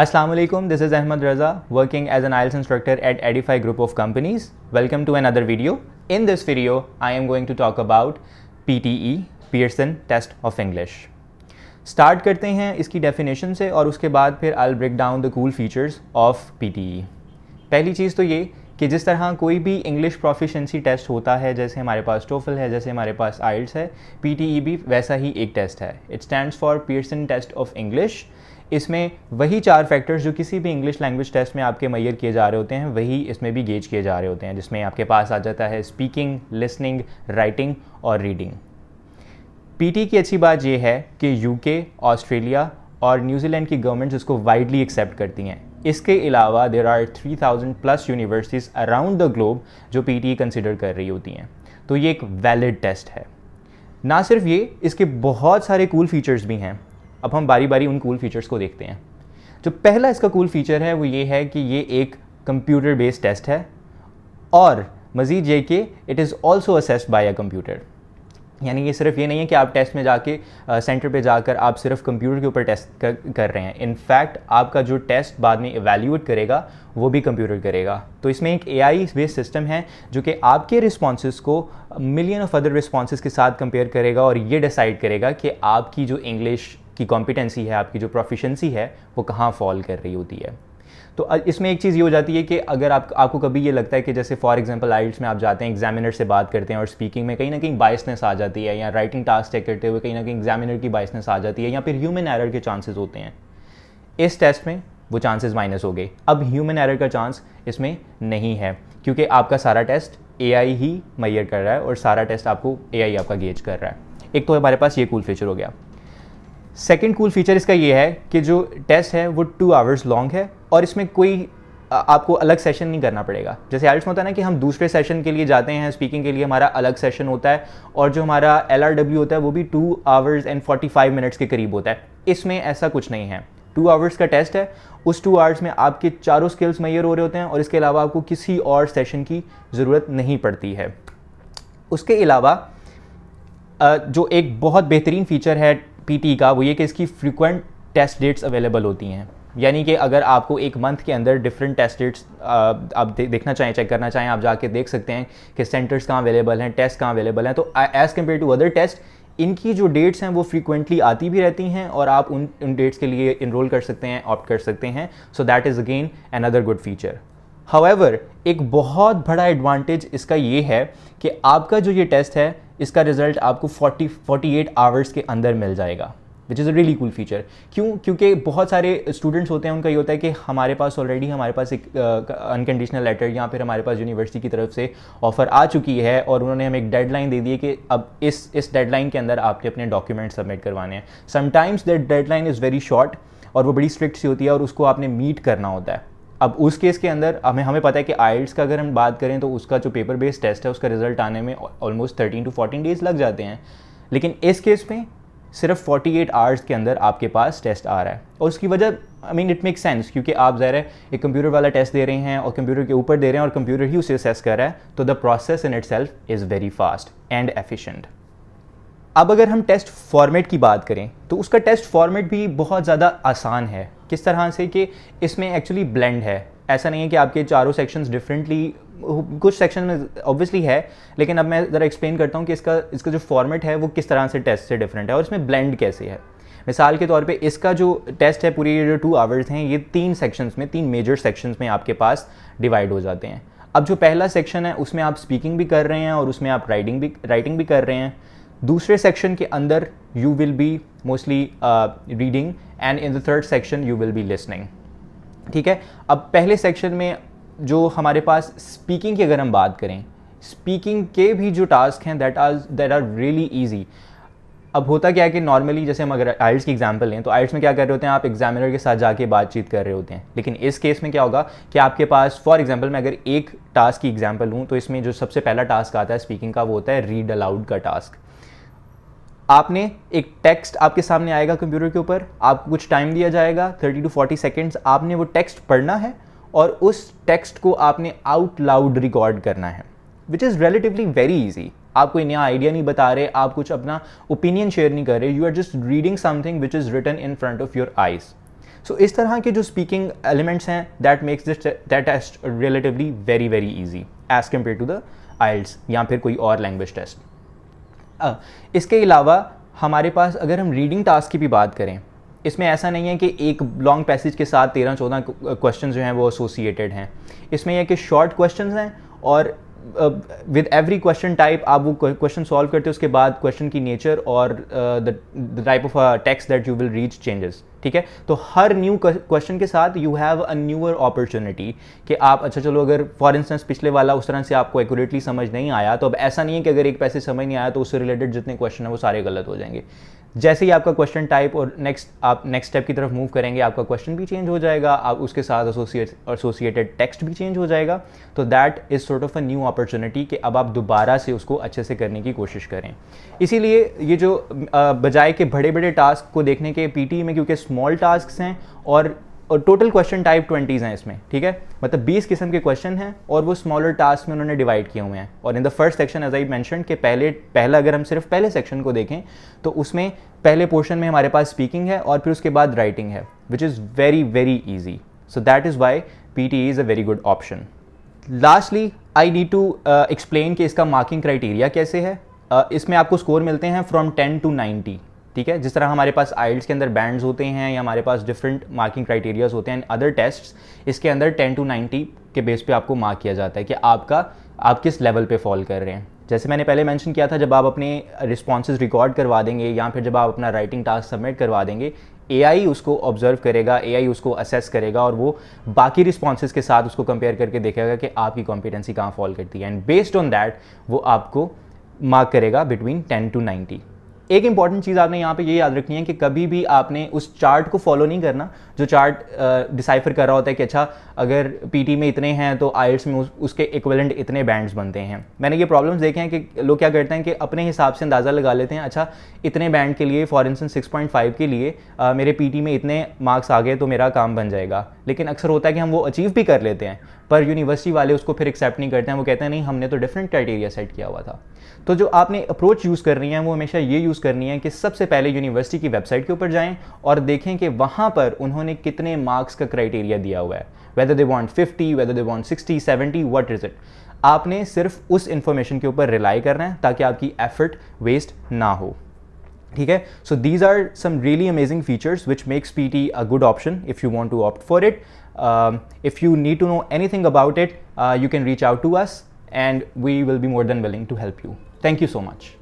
Aslam this is Ahmed Raza working as an IELTS instructor at Edify group of companies welcome to another video in this video I am going to talk about P T E Pearson test of English start करते हैं इसकी definition से और उसके बाद फिर I break down the cool features of P T E पहली चीज़ तो ये कि जिस तरह कोई भी इंग्लिश प्रोफिशेंसी टेस्ट होता है, जैसे हमारे पास टोफल है, जैसे हमारे पास आइल्स है पी टी ई भी वैसा ही एक टेस्ट है. It stand for Pearson test of English इसमें वही चार फैक्टर्स जो किसी भी इंग्लिश लैंग्वेज टेस्ट में आपके मैयर किए जा रहे होते हैं, वही इसमें भी गेज किए जा रहे होते हैं, जिसमें आपके पास आ जाता है स्पीकिंग लिसनिंग राइटिंग और रीडिंग पीटी की अच्छी बात यह है कि यूके ऑस्ट्रेलिया और न्यूजीलैंड की गवर्नमेंट्स इसको वाइडली एक्सेप्ट करती हैं. इसके अलावा there are three thousand plus universities around the globe जो पी कंसिडर कर रही होती हैं. तो ये एक वैलिड टेस्ट है. ना सिर्फ़ ये, इसके बहुत सारे कूल फीचर्स भी हैं. अब हम बारी बारी उन कूल फीचर्स को देखते हैं। जो पहला इसका कूल फीचर है वो ये है कि ये एक कंप्यूटर बेस्ड टेस्ट है और मज़ीद ये कि it is also assessed by a computer यानी ये सिर्फ़ ये नहीं है कि आप टेस्ट में जाके सेंटर पे जाकर आप सिर्फ़ कंप्यूटर के ऊपर टेस्ट कर, कर रहे हैं। इनफैक्ट आपका जो टेस्ट बाद में एवेल्यूएट करेगा वो भी कंप्यूटर करेगा। तो इसमें एक ए आई बेस्ड सिस्टम है जो कि आपके रिस्पॉन्स को मिलियन ऑफ़ अदर रिस्पॉन्स के साथ कंपेयर करेगा और ये डिसाइड करेगा कि आपकी जो इंग्लिश की कॉम्पिटेंसी है, आपकी जो प्रोफिशेंसी है, वो कहाँ फॉल कर रही होती है। तो इसमें एक चीज़ ये हो जाती है कि अगर आप, आपको कभी ये लगता है कि जैसे फॉर एग्जांपल आइल्स में आप जाते हैं एग्जामिनर से बात करते हैं और स्पीकिंग में कहीं ना कहीं बाइसनेस आ जाती है या राइटिंग टास्क चेक करते हुए कहीं ना कहीं एग्जामिनर की बाइसनेस आ जाती है या फिर ह्यूमन एरर के चांसेस होते हैं। इस टेस्ट में वो चांसेस माइनस हो गए। अब ह्यूमन एरर का चांस इसमें नहीं है, क्योंकि आपका सारा टेस्ट एआई ही मैयर कर रहा है और सारा टेस्ट आपको एआई आपका गेज कर रहा है। एक तो हमारे पास ये कूल फीचर हो गया। सेकेंड कूल फीचर इसका ये है कि जो टेस्ट है, वो टू आवर्स लॉन्ग है और इसमें कोई आपको अलग सेशन नहीं करना पड़ेगा। जैसे आइल्स में होता है ना कि हम दूसरे सेशन के लिए जाते हैं स्पीकिंग के लिए हमारा अलग सेशन होता है और जो हमारा LRW होता है, वो भी two hours and forty five minutes के करीब होता है। इसमें ऐसा कुछ नहीं है। टू आवर्स का टेस्ट है। उस टू आवर्स में आपके चारों स्किल्स मैयर हो रहे होते हैं और इसके अलावा आपको किसी और सेशन की ज़रूरत नहीं पड़ती है। उसके अलावा जो एक बहुत बेहतरीन फीचर है पीटी का वो ये कि इसकी फ्रिक्वेंट टेस्ट डेट्स अवेलेबल होती हैं। यानी कि अगर आपको एक मंथ के अंदर डिफरेंट टेस्ट डेट्स आप दे, देखना चाहें चेक करना चाहें आप जाके देख सकते हैं कि सेंटर्स कहाँ अवेलेबल हैं टेस्ट कहाँ अवेलेबल हैं। तो as compare to other test इनकी जो डेट्स हैं वो फ्रीक्वेंटली आती भी रहती हैं और आप उन उन डेट्स के लिए इनरोल कर सकते हैं ऑप्ट कर सकते हैं। So that is again another good feature however एक बहुत बड़ा एडवांटेज इसका ये है कि आपका जो ये टेस्ट है इसका रिज़ल्ट आपको 40 48 आवर्स के अंदर मिल जाएगा which is a really cool feature क्यों? क्योंकि बहुत सारे स्टूडेंट्स होते हैं, उनका ये होता है कि हमारे पास ऑलरेडी हमारे पास एक अनकंडीशनल लेटर या फिर हमारे पास यूनिवर्सिटी की तरफ़ से ऑफ़र आ चुकी है और उन्होंने हमें एक डेडलाइन दे दी है कि अब इस इस डेडलाइन के अंदर आपके अपने डॉक्यूमेंट सबमिट करवाने हैं। Sometimes that deadline is very short और वो बड़ी स्ट्रिक्ट सी होती है और उसको आपने मीट करना होता है। अब उस केस के अंदर, हमें हमें पता है कि आइल्स का अगर हम बात करें तो उसका जो पेपर बेस्ड टेस्ट है, उसका रिज़ल्ट आने में almost thirteen to fourteen days लग जाते हैं। लेकिन इस केस में सिर्फ़ 48 एट आवर्स के अंदर आपके पास टेस्ट आ रहा है। और उसकी वजह I mean it make sense क्योंकि आप, ज़ाहिर है, एक कंप्यूटर वाला टेस्ट दे रहे हैं, और कंप्यूटर के ऊपर दे रहे हैं, और कंप्यूटर ही उसे असेस कर रहा है तो the process in itself is very fast and efficient अब अगर हम टेस्ट फॉर्मेट की बात करें तो उसका टेस्ट फॉर्मेट भी बहुत ज़्यादा आसान है। किस तरह से कि इसमें एक्चुअली ब्लेंड है। ऐसा नहीं है कि आपके चारों सेक्शंस डिफरेंटली कुछ सेक्शन में ऑब्वियसली है, लेकिन अब मैं ज़रा एक्सप्लेन करता हूँ कि इसका इसका जो फॉर्मेट है, वो किस तरह से टेस्ट से डिफरेंट है और इसमें ब्लेंड कैसे है। मिसाल के तौर पे इसका जो टेस्ट है, पूरी जो टू आवर्स हैं, ये तीन सेक्शंस में, तीन मेजर सेक्शंस में आपके पास डिवाइड हो जाते हैं। अब जो पहला सेक्शन है, उसमें आप स्पीकिंग भी कर रहे हैं और उसमें आप राइटिंग भी राइटिंग भी कर रहे हैं। दूसरे सेक्शन के अंदर you will be mostly reading and in the third section you will be listening ठीक है? अब पहले सेक्शन में जो हमारे पास स्पीकिंग की अगर हम बात करें स्पीकिंग के भी जो टास्क हैं that are that are really easy अब होता क्या है कि नॉर्मली जैसे हम अगर आइल्स की एग्जांपल लें तो आइल्स में क्या कर रहे होते हैं, आप एग्जामिनर के साथ जाके बातचीत कर रहे होते हैं। लेकिन इस केस में क्या होगा कि आपके पास फॉर एग्जांपल मैं अगर एक टास्क की एग्जांपल लूँ तो इसमें जो सबसे पहला टास्क आता है स्पीकिंग का, वो होता है रीड अलाउड का टास्क आपने एक टेक्स्ट आपके सामने आएगा कंप्यूटर के ऊपर आपको कुछ टाइम दिया जाएगा 30 टू 40 सेकेंड्स आपने वो टेक्स्ट पढ़ना है और उस टेक्स्ट को आपने आउट लाउड रिकॉर्ड करना है which is relatively very easy आप कोई नया आइडिया नहीं बता रहे, आप कुछ अपना ओपिनियन शेयर नहीं कर रहे you are just reading something which is written in front of your eyes so इस तरह के जो स्पीकिंग एलिमेंट्स हैं that makes this that test relatively very very easy as compare to the IELTS या फिर कोई और लैंग्वेज टेस्ट इसके अलावा हमारे पास अगर हम रीडिंग टास्क की भी बात करें, इसमें ऐसा नहीं है कि एक लॉन्ग पैसेज के साथ तेरह चौदह क्वेश्चन जो हैं वो एसोसिएटेड हैं। इसमें यह कि शॉर्ट क्वेश्चन हैं और विद एवरी क्वेश्चन टाइप आप वो क्वेश्चन सॉल्व करते हो, उसके बाद क्वेश्चन की नेचर और the type of text that you will reach changes ठीक है? तो हर न्यू क्वेश्चन के साथ you have a newer opportunity कि आप अच्छा चलो अगर फॉर इंस्टेंस पिछले वाला उस तरह से आपको एक्यूरेटली समझ नहीं आया तो अब ऐसा नहीं है कि अगर एक पैसे समझ नहीं आया तो उससे रिलेटेड जितने क्वेश्चन है, वो सारे गलत हो जाएँगे। जैसे ही आपका क्वेश्चन टाइप और नेक्स्ट आप नेक्स्ट स्टेप की तरफ़ मूव करेंगे, आपका क्वेश्चन भी चेंज हो जाएगा, आप उसके साथ एसोसिएट एसोसिएटेड टेक्स्ट भी चेंज हो जाएगा। तो that is sort of a new opportunity कि अब आप दोबारा से उसको अच्छे से करने की कोशिश करें। इसीलिए ये जो बजाय के बड़े बड़े टास्क को देखने के पी में क्योंकि स्मॉल टास्क हैं और और टोटल क्वेश्चन टाइप ट्वेंटीज़ हैं इसमें ठीक है? मतलब 20 किस्म के क्वेश्चन हैं और वो स्मॉलर टास्क में उन्होंने डिवाइड किए हुए हैं। और in the first section as I mention के पहले पहला अगर हम सिर्फ़ पहले सेक्शन को देखें तो उसमें पहले पोर्शन में हमारे पास स्पीकिंग है और फिर उसके बाद राइटिंग है which is very very easy so that is why P T is a very good option lastly I need to explain कि इसका मार्किंग क्राइटेरिया कैसे है। Uh, इसमें आपको स्कोर मिलते हैं फ्रॉम टेन टू नाइन्टी ठीक है? जिस तरह हमारे पास आइल्स के अंदर बैंड्स होते हैं या हमारे पास डिफरेंट मार्किंग क्राइटेरियाज होते हैं अदर टेस्ट इसके अंदर टेन टू नाइन्टी के बेस पे आपको मार्क किया जाता है कि आपका, आप किस लेवल पे फॉल कर रहे हैं। जैसे मैंने पहले मेंशन किया था, जब आप अपने रिस्पॉन्सेज रिकॉर्ड करवा देंगे या फिर जब आप अपना राइटिंग टास्क सबमिट करवा देंगे एआई उसको ऑब्ज़र्व करेगा एआई उसको असेस करेगा और वो बाकी रिस्पॉन्सेज के साथ उसको कंपेयर करके देखेगा कि आपकी कॉम्पिटेंसी कहाँ फॉल करती है। एंड बेस्ड ऑन दैट वो आपको मार्क करेगा बिटवीन टेन टू नाइन्टी एक इंपॉर्टेंट चीज़ आपने यहाँ पे ये याद रखनी है कि कभी भी आपने उस चार्ट को फॉलो नहीं करना जो चार्ट डिसाइफर कर रहा होता है कि अच्छा अगर पीटी में इतने हैं तो आयल्स में उस, उसके इक्वलेंट इतने बैंड्स बनते हैं। मैंने ये प्रॉब्लम्स देखे हैं कि लोग क्या करते हैं कि अपने हिसाब से अंदाज़ा लगा लेते हैं अच्छा इतने बैंड के लिए फॉर इंस्टेंस सिक्स के लिए आ, मेरे पीटी में इतने मार्क्स आ गए तो मेरा काम बन जाएगा। लेकिन अक्सर होता है कि हम वो अचीव भी कर लेते हैं। पर यूनिवर्सिटी वाले उसको फिर एक्सेप्ट नहीं करते हैं, वो कहते हैं, नहीं, हमने तो डिफरेंट क्राइटेरिया सेट किया हुआ था। तो जो आपने अप्रोच यूज़ करनी है, वो हमेशा ये यूज़ करनी है कि सबसे पहले यूनिवर्सिटी की वेबसाइट के ऊपर जाएँ और देखें कि वहाँ पर उन्होंने कितने मार्क्स का क्राइटेरिया दिया हुआ है। Whether they want fifty whether they want sixty seventy what is it आपने सिर्फ़ उस इन्फॉर्मेशन के ऊपर रिलाई करना है ताकि आपकी एफर्ट वेस्ट ना हो। ठीक है so these are some really amazing features which makes P T a good option if you want to opt for it if you need to know anything about it you can reach out to us and we will be more than willing to help you. Thank you so much.